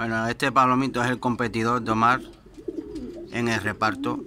Bueno, este palomito es el competidor de Omar en el reparto.